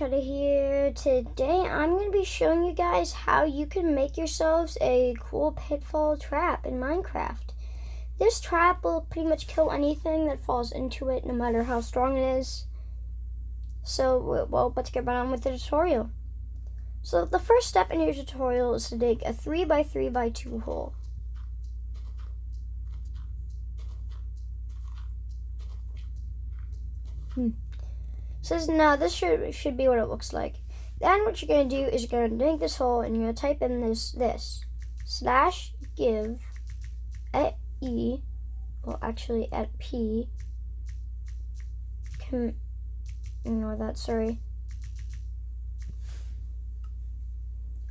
Cheddar here. Today I'm going to be showing you guys how you can make yourselves a cool pitfall trap in Minecraft. This trap will pretty much kill anything that falls into it, no matter how strong it is. So, well, let's get right on with the tutorial. So the first step in your tutorial is to dig a 3x3 by 2 hole. Hmm. Says now this should should be what it looks like. Then what you're gonna do is you're gonna dig this hole and you're gonna type in this this slash give at e well actually at p com ignore that sorry.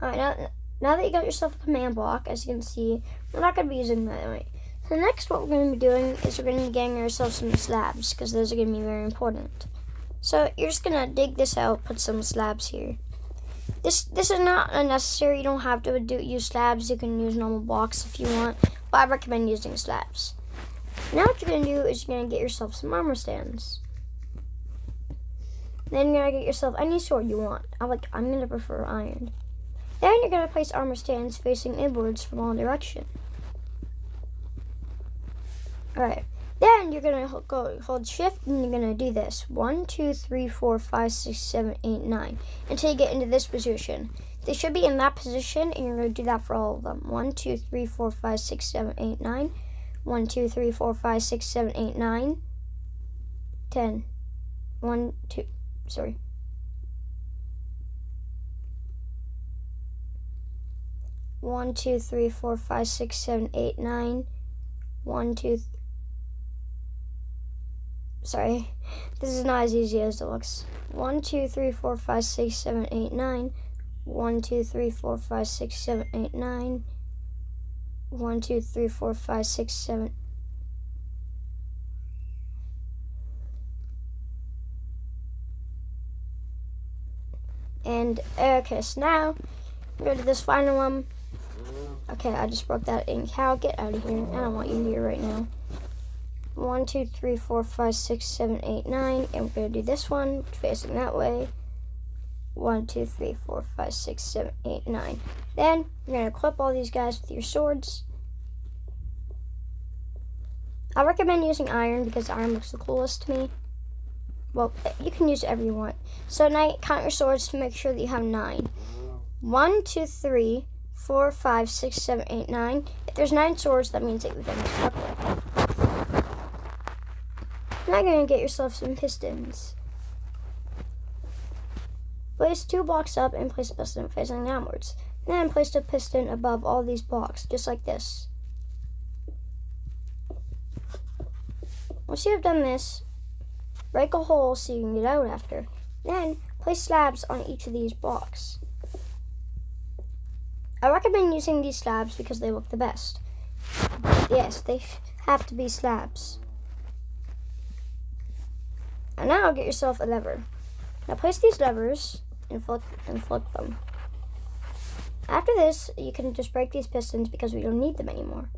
Alright now now that you got yourself a command block, as you can see, we're not gonna be using that anyway. So next what we're gonna be doing is we're gonna be getting ourselves some slabs because those are gonna be very important. So you're just gonna dig this out, put some slabs here. This this is not unnecessary. You don't have to do use slabs. You can use normal blocks if you want, but I recommend using slabs. Now what you're gonna do is you're gonna get yourself some armor stands. Then you're gonna get yourself any sword you want. I like I'm gonna prefer iron. Then you're gonna place armor stands facing inwards from all direction. Alright. Then you're gonna go hold shift and you're gonna do this. One, two, three, four, five, six, seven, eight, nine. Until you get into this position. They should be in that position and you're gonna do that for all of them. One, two, three, four, five, six, seven, eight, nine. One, two, three, four, five, six, seven, eight, nine. Ten. One, two, sorry. One, two, three, four, five, six, seven, eight, nine. One, two, sorry, this is not as easy as it looks. One, two, three, four, five, six, seven, eight, nine. One, two, three, four, five, six, seven, eight, nine. One, two, three, four, five, six, seven. And okay, so now go to this final one. Okay, I just broke that in cow. Get out of here. I don't want you here right now. One, two, three, four, five, six, seven, eight, nine. And we're going to do this one facing that way. One, two, three, four, five, six, seven, eight, nine. Then you're going to clip all these guys with your swords. I recommend using iron because iron looks the coolest to me. Well, you can use whatever you want. So now count your swords to make sure that you have nine. One, two, three, four, five, six, seven, eight, nine. If there's nine swords, that means that you've done this Now you're going to get yourself some pistons. Place two blocks up and place a piston facing downwards. Then place a piston above all these blocks, just like this. Once you have done this, break a hole so you can get out after. Then place slabs on each of these blocks. I recommend using these slabs because they look the best. Yes, they have to be slabs. And now get yourself a lever. Now place these levers and flip and flip them. After this, you can just break these pistons because we don't need them anymore.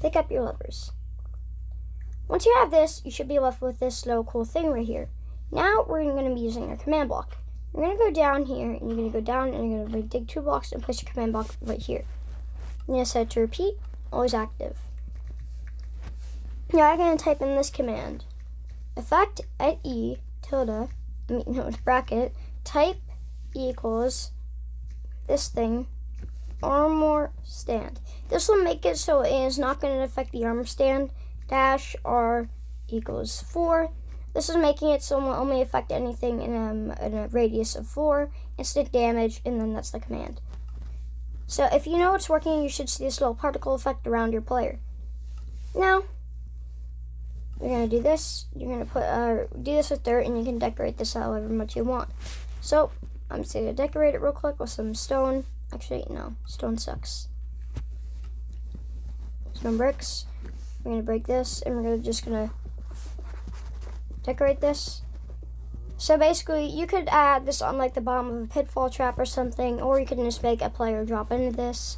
Pick up your levers. Once you have this, you should be left with this little cool thing right here. Now we're going to be using our command block. You're going to go down here, and you're going to go down, and you're going to dig two blocks and place your command block right here. You're going to set to repeat, always active. Now I'm going to type in this command. Effect at E tilde, I mean, it's bracket, type equals this thing, armor stand. This will make it so it is not going to affect the armor stand. Dash R equals 4 this is making it so it will only affect anything in, um, in a radius of 4, instant damage, and then that's the command. So if you know it's working, you should see this little particle effect around your player. Now, you're to do this. You're to put uh, do this with dirt, and you can decorate this however much you want. So, I'm just to decorate it real quick with some stone. Actually, no, stone sucks. Some bricks. We're to break this, and we're gonna, just to decorate this. So basically, you could add this on like the bottom of a pitfall trap or something, or you could just make a player drop into this,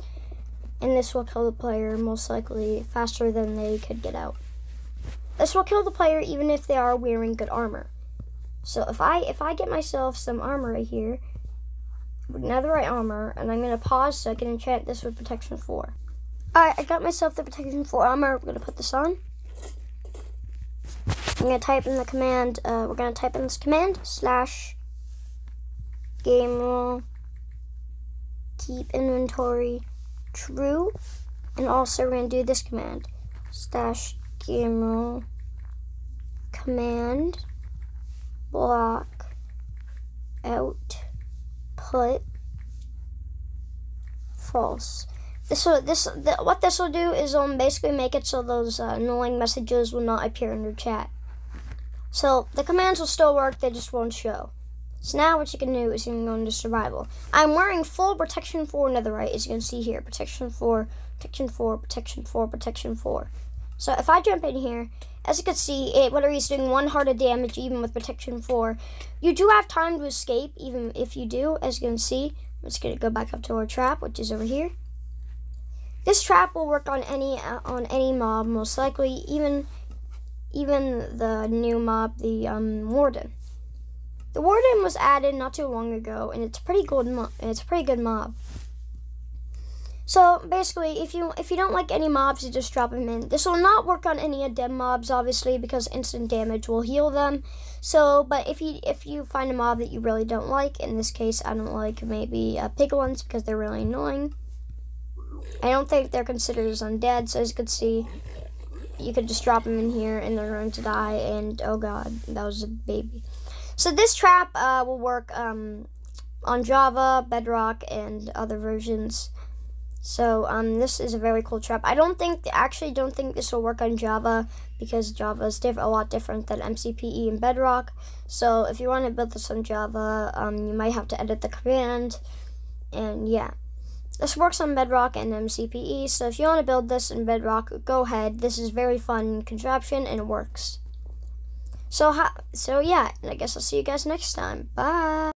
and this will kill the player most likely faster than they could get out. This will kill the player even if they are wearing good armor. So if I if I get myself some armor right here, netherite armor, and I'm gonna pause so I can enchant this with protection four. Alright, I got myself the protection four armor. We're gonna put this on. I'm gonna type in the command. Uh, we're gonna type in this command slash game rule keep inventory true, and also we're gonna do this command slash game command block out put false. This will this the, what this will do is um basically make it so those uh, annoying messages will not appear in your chat. So the commands will still work, they just won't show. So now what you can do is you can go into survival. I'm wearing full protection 4 netherite, as you can see here. Protection 4, protection 4, protection 4, protection 4. So if I jump in here, as you can see, it he's doing one heart of damage even with protection 4, you do have time to escape even if you do, as you can see. Let's get go back up to our trap, which is over here. This trap will work on any uh, on any mob, most likely, even even the new mob, the um, warden. The warden was added not too long ago, and it's pretty good. Mo- it's a pretty good mob. So basically, if you if you don't like any mobs, you just drop them in. This will not work on any of dem mobs, obviously, because instant damage will heal them. So, but if you if you find a mob that you really don't like, in this case, I don't like maybe uh, piglins because they're really annoying. I don't think they're considered as undead. So as you can see, you could just drop them in here and they're going to die. And oh god, that was a baby. So this trap uh, will work um, on Java, Bedrock, and other versions. So um, this is a very cool trap. I don't think, actually don't think this will work on Java because Java is diff- a lot different than MCPE and Bedrock. So if you want to build this on Java, um, you might have to edit the command. And yeah. This works on Bedrock and MCPE, so if you want to build this in Bedrock, go ahead. This is very fun contraption and it works. So, so yeah, and I guess I'll see you guys next time. Bye.